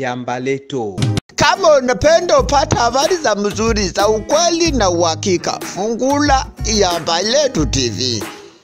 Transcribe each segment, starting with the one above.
Iambaleto. Kama unapenda upata habari za mzuri za ukweli na uhakika, fungula ya Mbaleto TV.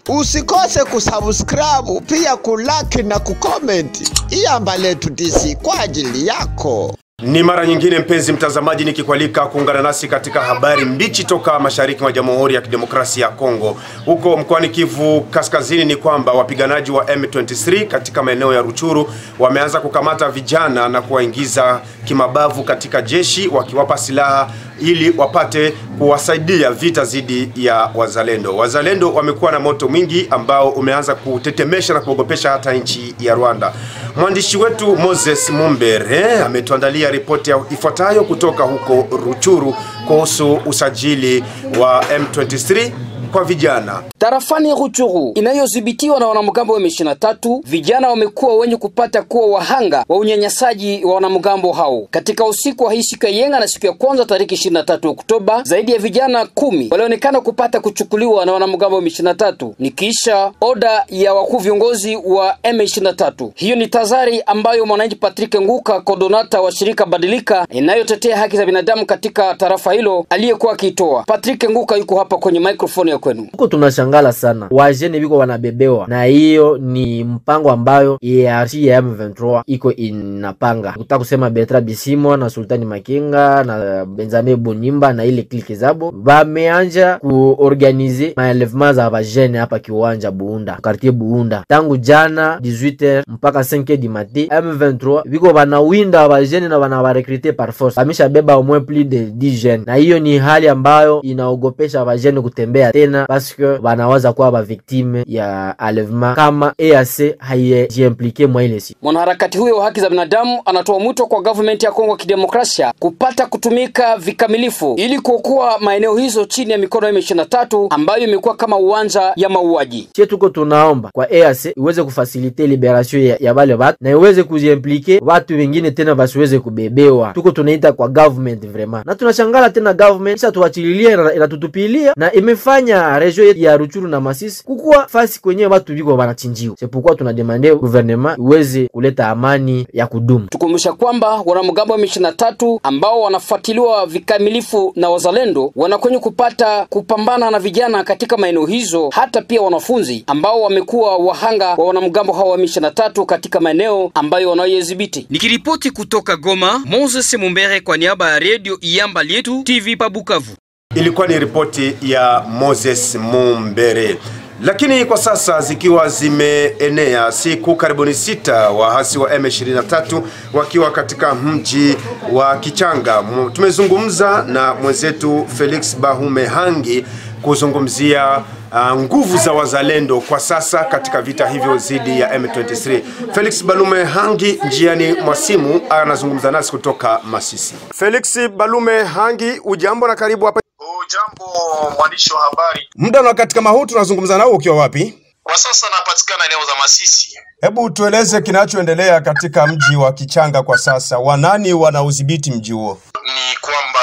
Usikose kusubscribe pia kulaki na kukomenti Iyamba Letu DC kwa ajili yako. Ni mara nyingine mpenzi mtazamaji, nikikualika kuungana nasi katika habari mbichi toka mashariki mwa Jamhuri ya Kidemokrasia ya Kongo. Huko mkoani Kivu Kaskazini ni kwamba wapiganaji wa M23 katika maeneo ya Ruchuru wameanza kukamata vijana na kuwaingiza kimabavu katika jeshi, wakiwapa silaha ili wapate kuwasaidia vita dhidi ya wazalendo. Wazalendo wamekuwa na moto mwingi ambao umeanza kutetemesha na kuogopesha hata nchi ya Rwanda. Mwandishi wetu Moses Mumbere ametuandalia ripoti ifuatayo kutoka huko Ruchuru kuhusu usajili wa M23 kwa vijana. Tarafani ya Ruchuru inayodhibitiwa na wanamgambo wa M23, vijana wamekuwa wenye kupata kuwa wahanga wa unyanyasaji wa wanamgambo hao. Katika usiku wa hii siku ya yenga na siku ya kwanza tariki 23 Oktoba, zaidi ya vijana kumi walionekana kupata kuchukuliwa na wanamgambo wa M23 ni kisha oda ya wakuu viongozi wa M23. Hiyo ni tazari ambayo mwananchi Patrick Nguka, kodonata wa shirika Badilika inayotetea haki za binadamu katika tarafa hilo, aliyekuwa akiitoa. Patrick Nguka yuko hapa kwenye microphone ya kwenu. Huko tunashangala sana wajene biko wanabebewa, na hiyo ni mpango ambayo hierarchie ya M23 iko inapanga. kuta kusema Bertrand Bisimwa na Sultani Makenga na Benjamin Bonyimba na ile klike zabo bameanja kuorganize maenlevement za bajene hapa kiwanja Buunda, quartier Buunda, tangu jana 18h mpaka 5h du matin. M23 biko banawinda bajene na banabarekrute par force, bameshabeba au moins plus de 10 jeunes, na hiyo ni hali ambayo inaogopesha bajene kutembea tena paske wanawaza kuwa baviktime ya alevema kama EAC haijiimplike mwa ile. Mwanaharakati huyo wa haki za binadamu anatoa mwito kwa government ya Kongo ya Kidemokrasia kupata kutumika vikamilifu ili kuokoa maeneo hizo chini ya mikono ya M23 ambayo imekuwa kama uwanja ya mauaji. Sie tuko tunaomba kwa EAC iweze kufasilite liberation ya, ya bale batu na iweze kujiimplike watu wengine tena basiweze kubebewa. Tuko tunaita kwa government vraiment, na tunashangala tena government sasa tuachililie inatutupilia na imefanya yetu ya Ruchuru na Masisi kukuwa fasi kwenye watu viko wanachinjiwa. Pourquoi tunademande guvernema iweze kuleta amani ya kudumu. Tukumbusha kwamba wanamgambo wa M23 ambao wanafuatiliwa vikamilifu na wazalendo wanakwenye kupata kupambana na vijana katika maeneo hizo, hata pia wanafunzi ambao wamekuwa wahanga wa wanamgambo hao wa M23 katika maeneo ambayo wanayoyadhibiti. Nikiripoti kutoka Goma, Moses Mumbere kwa niaba ya Radio Iyamba Letu TV pa Bukavu. Ilikuwa ni ripoti ya Moses Mumbere. Lakini kwa sasa zikiwa zimeenea siku karibuni sita, waasi wa M23 wakiwa katika mji wa Kichanga, tumezungumza na mwenzetu Felix Bahume Hangi kuzungumzia uh, nguvu za wazalendo kwa sasa katika vita hivyo dhidi ya M23. Felix Balume Hangi njiani mwa simu anazungumza nasi kutoka Masisi. Felix Balume Hangi, ujambo na karibu hapa. Ujambo mwandishi wa habari. Muda na wakati kama huu tunazungumza nao ukiwa wapi? Kwa sasa napatikana eneo za Masisi. Hebu tueleze kinachoendelea katika mji wa Kichanga kwa sasa. Wanani wanaudhibiti mji huo? Ni kwamba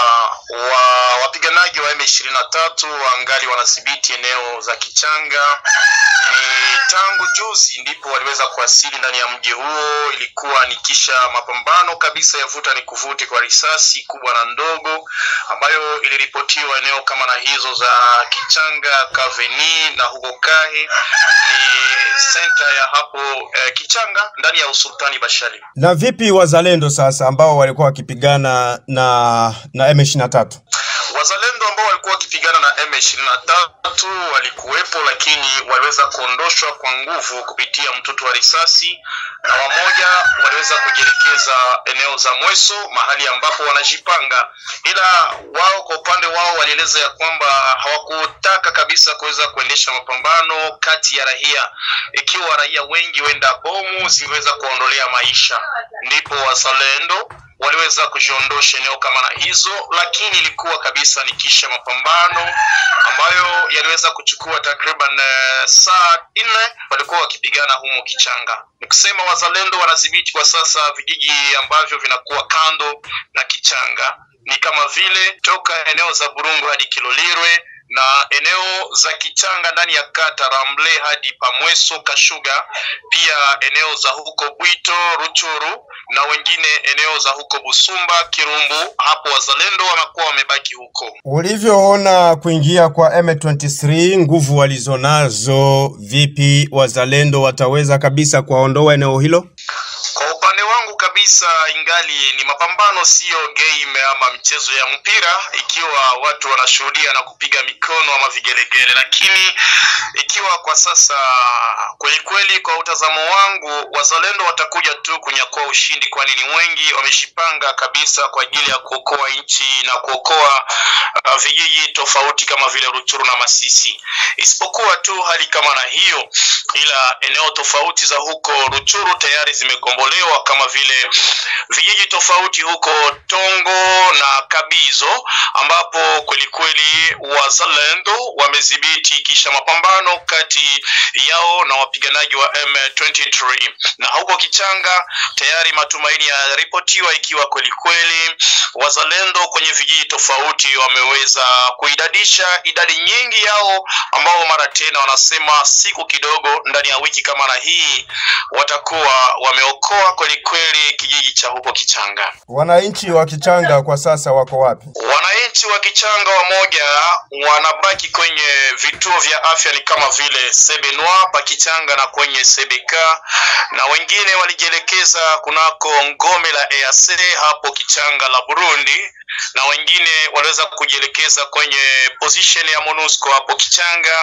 wa wapiganaji wa M23 wangali wanadhibiti eneo za Kichanga. Ni tangu juzi ndipo waliweza kuasili ndani ya mji huo. Ilikuwa ni kisha mapambano kabisa ya vuta ni kuvuti kwa risasi kubwa na ndogo ambayo iliripotiwa eneo kama na hizo za Kichanga, Kaveni na huko Kahe ni senta ya hapo eh, Kichanga ndani ya usultani Bashali. Na vipi wazalendo sasa ambao walikuwa wakipigana na na M23? Wazalendo ambao walikuwa wakipigana na M23 walikuwepo, lakini waliweza kuondoshwa kwa nguvu kupitia mtutu wa risasi, na wamoja waliweza kujielekeza eneo za Mweso, mahali ambapo wanajipanga, ila wao kwa upande wao walieleza ya kwamba hawakutaka kabisa kuweza kuendesha mapambano kati ya raia, ikiwa raia wengi wenda bomu ziliweza kuondolea maisha, ndipo wazalendo waliweza kujiondosha eneo kama na hizo, lakini ilikuwa kabisa ni kisha mapambano ambayo yaliweza kuchukua takriban uh, saa nne walikuwa wakipigana humo Kichanga. Ni kusema wazalendo wanadhibiti kwa sasa vijiji ambavyo vinakuwa kando na Kichanga, ni kama vile toka eneo za Burungu hadi Kilolirwe na eneo za Kichanga ndani ya kata Ramble hadi Pamweso Kashuga, pia eneo za huko Bwito, Ruchuru na wengine eneo za huko Busumba, Kirumbu. Hapo wazalendo wanakuwa wamebaki huko. Ulivyoona kuingia kwa M23, nguvu walizonazo, vipi wazalendo wataweza kabisa kuwaondoa eneo hilo? Kabisa, ingali ni mapambano, siyo game ama mchezo ya mpira, ikiwa watu wanashuhudia na kupiga mikono ama vigelegele, lakini ikiwa kwa sasa kweli kweli, kwa utazamo wangu, wazalendo watakuja tu kunyakua ushindi, kwani ni wengi wameshipanga kabisa kwa ajili ya kuokoa nchi na kuokoa uh, vijiji tofauti kama vile Ruchuru na Masisi, isipokuwa tu hali kama na hiyo, ila eneo tofauti za huko Ruchuru tayari zimegombolewa kama vile vijiji tofauti huko Tongo na Kabizo, ambapo kwelikweli kweli wazalendo wamedhibiti kisha mapambano kati yao na wapiganaji wa M23, na huko Kichanga tayari matumaini yaripotiwa ikiwa kwelikweli kweli wazalendo kwenye vijiji tofauti wameweza kuidadisha idadi nyingi yao, ambao mara tena wanasema siku kidogo ndani ya wiki kama na hii watakuwa wameokoa kwelikweli kweli kijiji cha huko Kichanga. Wananchi wa Kichanga kwa sasa wako wapi? Wananchi wa Kichanga wamoja wanabaki kwenye vituo vya afya ni kama vile Sebenwa pa Kichanga na kwenye Sebeka, na wengine walijielekeza kunako ngome la EAC hapo Kichanga la Burundi, na wengine waliweza kujielekeza kwenye position ya MONUSCO hapo Kichanga.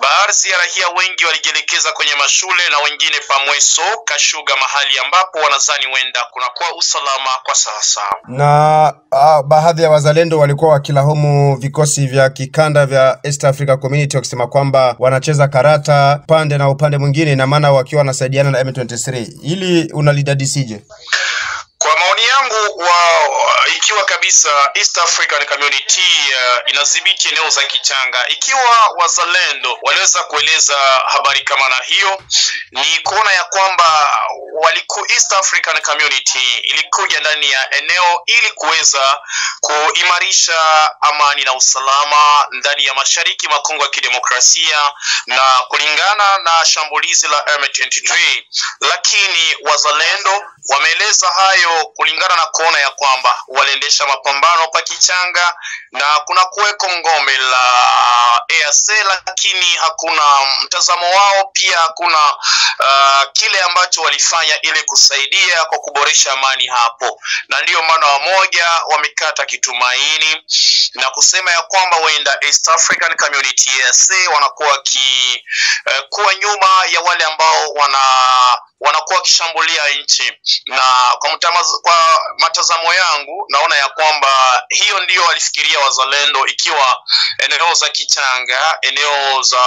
Baadhi ya raia wengi walijielekeza kwenye mashule na wengine pamweso Kashuga, mahali ambapo wanazani wenda kunakuwa usalama kwa sasa. Na ah, baadhi ya wazalendo walikuwa wakilaumu vikosi vya kikanda vya East Africa Community wakisema kwamba wanacheza karata pande na upande mwingine, ina maana wakiwa wanasaidiana na M23. Ili unalidadisije? Kwa maoni yangu wa, wa, ikiwa kabisa East African Community uh, inadhibiti eneo za Kichanga, ikiwa wazalendo waliweza kueleza habari kama na hiyo, ni kuona ya kwamba waliku East African Community ilikuja ndani ya eneo ili kuweza kuimarisha amani na usalama ndani ya mashariki mwa Kongo ya Kidemokrasia, na kulingana na shambulizi la M23, lakini wazalendo wameeleza hayo kulingana na kuona ya kwamba waliendesha mapambano pa Kichanga na kuna kuweko ngome la EAC, lakini hakuna mtazamo wao, pia hakuna uh, kile ambacho walifanya ili kusaidia kwa kuboresha amani hapo, na ndiyo maana wamoja wamekata kitumaini na kusema ya kwamba huenda East African Community EAC wanakuwa ki, uh, kuwa nyuma ya wale ambao wana wanakuwa wakishambulia nchi na kwa, kwa matazamo yangu naona ya kwamba hiyo ndiyo walifikiria wazalendo, ikiwa eneo za Kichanga, eneo za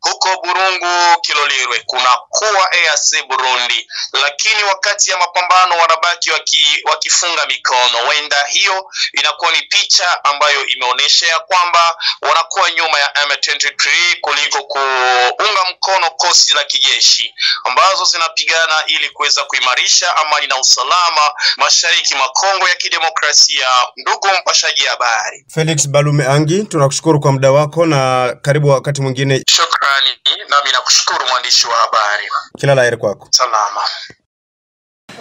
huko Burungu, Kilolirwe kunakuwa EAC Burundi, lakini wakati ya mapambano wanabaki waki, wakifunga mikono. Wenda hiyo inakuwa ni picha ambayo imeonyesha ya kwamba wanakuwa nyuma ya M23 kuliko kuunga mkono kosi la kijeshi ambazo zinapigana ili kuweza kuimarisha amani na usalama mashariki mwa Kongo ya Kidemokrasia. Ndugu mpashaji habari, Felix Balume Angi, tunakushukuru kwa muda wako na karibu wakati mwingine. shukrani. Nami nakushukuru mwandishi wa habari, Kila la heri kwako. salama.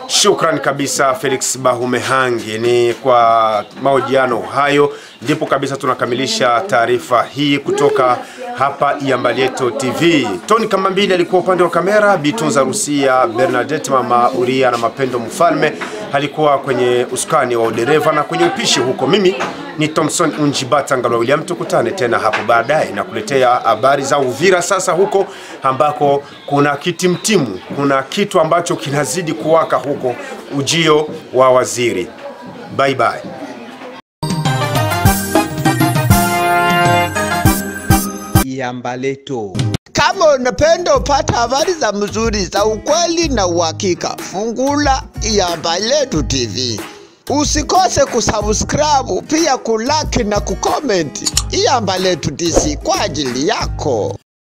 Shukran kabisa Felix Bahumehangi. Ni kwa mahojiano hayo ndipo kabisa tunakamilisha taarifa hii kutoka hapa Iambalieto TV. Tony Kamambili alikuwa upande wa kamera, Bitunza Rusia, Bernadette Mama Uria na Mapendo Mfalme alikuwa kwenye usukani wa udereva na kwenye upishi huko. Mimi ni Thompson Unjibata Ngalwa William, tukutane tena hapo baadaye na kuletea habari za Uvira sasa huko ambako kuna kitimtimu, kuna kitu ambacho kinazidi kuwaka huko, ujio wa waziri. Bye bye. Iambaleto. Kama unapenda upata habari za mzuri za ukweli na uhakika, fungula Iambaletu TV. Usikose kusubscribe pia kulaki na kukomenti. Iambaletu DC kwa ajili yako.